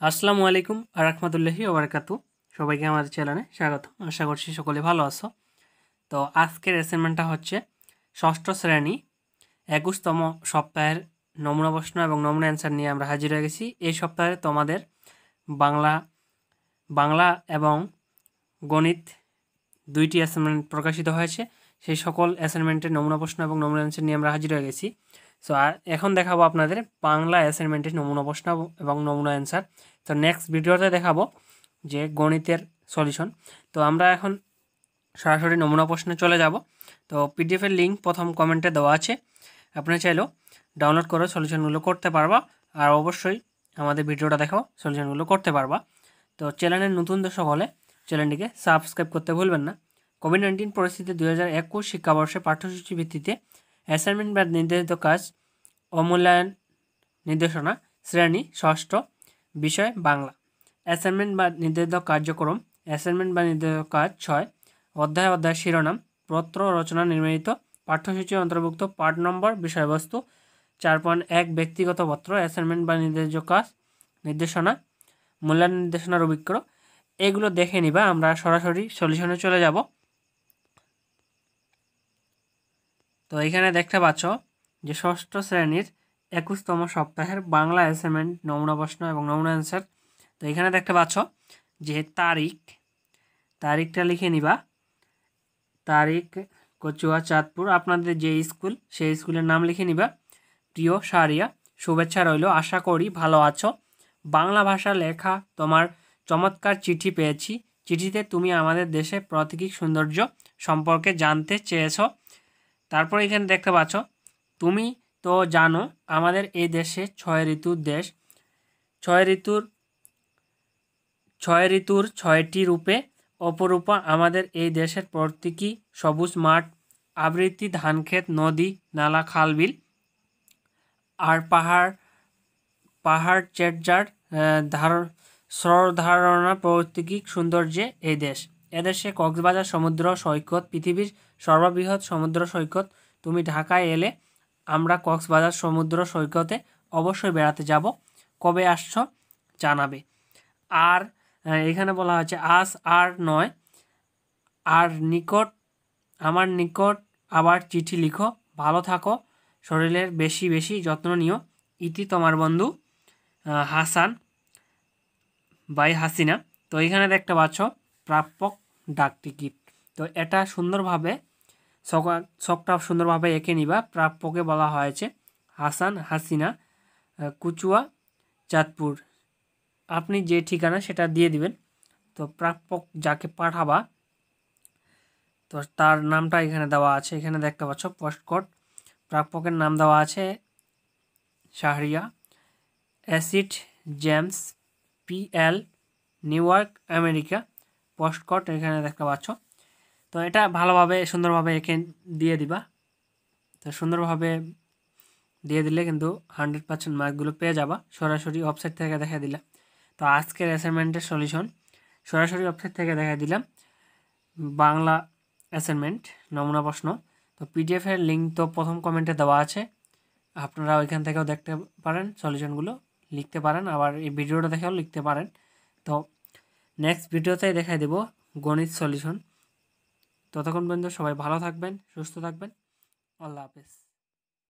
আসসালামু আলাইকুম আর রহমতুল্লাহি ওবরাকাতু সবাইকে আমাদের চ্যানেলে স্বাগত আশা করছি সকলে ভালো আছো। তো আজকের অ্যাসাইনমেন্টটা হচ্ছে ষষ্ঠ শ্রেণি, একুশতম সপ্তাহের নমুনা প্রশ্ন এবং নমুনা অ্যান্সার নিয়ে আমরা হাজির হয়ে গেছি। এই সপ্তাহে তোমাদের বাংলা বাংলা এবং গণিত দুইটি অ্যাসাইনমেন্ট প্রকাশিত হয়েছে। সেই সকল অ্যাসাইনমেন্টের নমুনা প্রশ্ন এবং নমুনা অ্যান্সার নিয়ে আমরা হাজির হয়ে গেছি। সো এখন দেখাবো আপনাদের বাংলা অ্যাসাইনমেন্টের নমুনা প্রশ্ন এবং নমুনা অ্যান্সার তো নেক্সট ভিডিওতে দেখাবো যে গণিতের সলিউশন তো আমরা এখন সরাসরি নমুনা প্রশ্নে চলে যাব। তো পিডিএফের লিঙ্ক প্রথম কমেন্টে দেওয়া আছে। আপনি চাইলেও ডাউনলোড করে সলিউশনগুলো করতে পারবা। আর অবশ্যই আমাদের ভিডিওটা দেখাও সলিউশনগুলো করতে পারবা। তো চ্যানেলের নতুন দর্শক হলে চ্যানেলটিকে সাবস্ক্রাইব করতে ভুলবেন না। কোভিড নাইন্টিন পরিস্থিতি দু হাজার একুশ শিক্ষাবর্ষে পাঠ্যসূচি ভিত্তিতে অ্যাসাইনমেন্ট বা নির্ধারিত কাজ অমূল্যায়ন নির্দেশনা, শ্রেণি, ষষ্ঠ বিষয়, বাংলা। অ্যাসাইনমেন্ট বা নির্ধারিত কার্যক্রম অ্যাসাইনমেন্ট বা নির্ধারিত কাজ, ছয়। অধ্যায় অধ্যায় শিরোনাম, পত্র, রচনা নির্মিত পাঠ্যসূচি অন্তর্ভুক্ত পাঠ নম্বর, বিষয়বস্তু, চার পয়েন্ট এক ব্যক্তিগত পত্র অ্যাসাইনমেন্ট বা নির্ধারিত কাজ, নির্দেশনা, মূল্যায়ন নির্দেশনার অভিজ্ঞ এগুলো দেখে নিবা, আমরা সরাসরি সলিউশনে চলে যাব। তো এখানে দেখতে পাচ্ছ যে ষষ্ঠ শ্রেণির একুশতম সপ্তাহের বাংলা অ্যাসাইনমেন্ট নমুনা প্রশ্ন এবং নমুনা অ্যান্সার তো এখানে দেখতে পাচ্ছ যে তারিখ, তারিখটা লিখে নিবা। তারিখ কচুয়া, চাঁদপুর, আপনাদের যে স্কুল, সেই স্কুলের নাম লিখে নিবা। প্রিয়, সারিয়া, শুভেচ্ছা রইল। আশা করি ভালো আছো। বাংলা ভাষা লেখা, তোমার চমৎকার চিঠি পেয়েছি। চিঠিতে তুমি আমাদের দেশে প্রতীকী সৌন্দর্য সম্পর্কে জানতে চেয়েছ। তারপর এখানে দেখতে পাচ্ছ তুমি তো জানো, আমাদের এই দেশে ছয় ঋতুর দেশ। ছয় ঋতুর ছয় ঋতুর ছয়টি রূপে অপরূপা আমাদের এই দেশের প্রতীকী সবুজ মাঠ, আবৃত্তি ধানক্ষেত, নদী, নালা, খালবিল আর পাহাড় পাহাড় চেটজার ধারণ স্বধারণা প্রতীকী সৌন্দর্যে এই দেশ। এদেশে কক্সবাজার সমুদ্র সৈকত, পৃথিবীর সর্ববৃহৎ সমুদ্র সৈকত। তুমি ঢাকায় এলে আমরা কক্সবাজার সমুদ্র সৈকতে অবশ্যই বেড়াতে যাব। কবে আসছ? জানাবে। আর এখানে বলা হয়েছে, আজ আর নয়। আর নিকট, আমার নিকট আবার চিঠি লিখো। ভালো থাকো। শরীরের বেশি বেশি যত্ন নিও। ইতি তোমার বন্ধু হাসান, বাই হাসিনা। তো এখানে দেখতে পাচ্ছ প্রাপক ডাক টিকিট তো এটা সুন্দরভাবে শখটা সুন্দরভাবে এঁকে নিবা। প্রাপ্যকে বলা হয়েছে হাসান হাসিনা কুচুয়া, চাঁদপুর। আপনি যে ঠিকানা সেটা দিয়ে দিবেন। তো প্রাপক যাকে পাঠাবা, তো তার নামটা এখানে দেওয়া আছে। এখানে দেখতে পাচ্ছ পোস্টকোড প্রাপকের নাম দেওয়া আছে Shahriya. Acid James, PL, New York, America. Postcode এখানে দেখতে পাচ্ছ। তো এটা ভালোভাবে, সুন্দরভাবে এঁকে দিয়ে দিবা। তো সুন্দরভাবে দিয়ে দিলে কিন্তু হান্ড্রেড পার্সেন্ট মার্কগুলো পেয়ে যাবা। সরাসরি ওয়েবসাইট থেকে দেখা দিলাম। তো আজকের অ্যাসাইনমেন্টের সলিউশন সরাসরি ওয়েবসাইট থেকে দেখা দিলাম। বাংলা অ্যাসাইনমেন্ট নমুনা প্রশ্ন। তো পিডিএফের লিঙ্ক তো প্রথম কমেন্টে দেওয়া আছে। আপনারা ওইখান থেকেও দেখতে পারেন সলিউশনগুলো লিখতে পারেন। আবার এই ভিডিওটা দেখেও লিখতে পারেন। তো নেক্সট ভিডিওতেই দেখাই দেব গণিত সলিউশন ততক্ষণ পর্যন্ত সবাই ভালো থাকবেন সুস্থ থাকবেন। আল্লাহ হাফেজ।